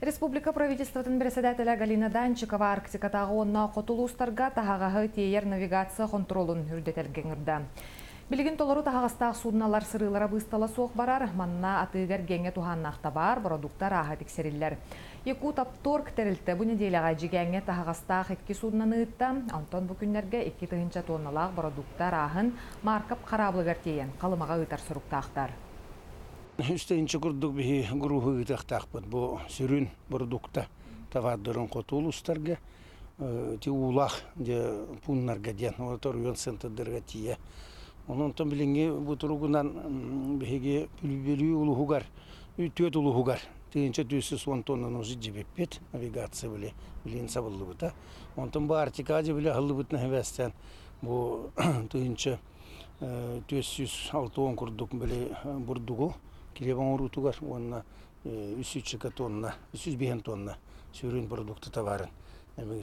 Республика правительствотын председателя Галина Данчикова Арктикатағы онна қотулустарға тағағағы тейер навигация контролын үрдетелгеңірді. Билигин толору тағағастақ судналар сырылара быстала соқ барар, манна атыгар геңе туханнақта бар, продуктар аға тексериллер. Еку тапторг тәрілті бұ неделяға жигәңе тағағастақ екки суднаны ұйтта, антон бұ күннерге 2 тығынча тонналақ продуктар ағын маркап қараблы вертейен қалымаға ұйтар сұруқтақтар. Үстейінші күрдік бігі ғұрухы ғытақтақпыд. Бұл сүрін продукта тавадырын қотул ұстарға, те улақ де пуннарға ден, отыр үйен сентадырға тие. Onun tam bilingi bu turugundan bihege pülbülü uluhugar, ütüet uluhugar. Tığınca düzsüz on tonnan uzu cibipet, navigatsiya bile bilin sabıllı bıta. Ondan bu artikacı bile hıllı bıtına hevesten bu tığınca düzsüz altı on kurduk Kileban urutugar, onna üsü çıka tonna, üsüz bihen tonna sürün produktu tavarın. Ne bir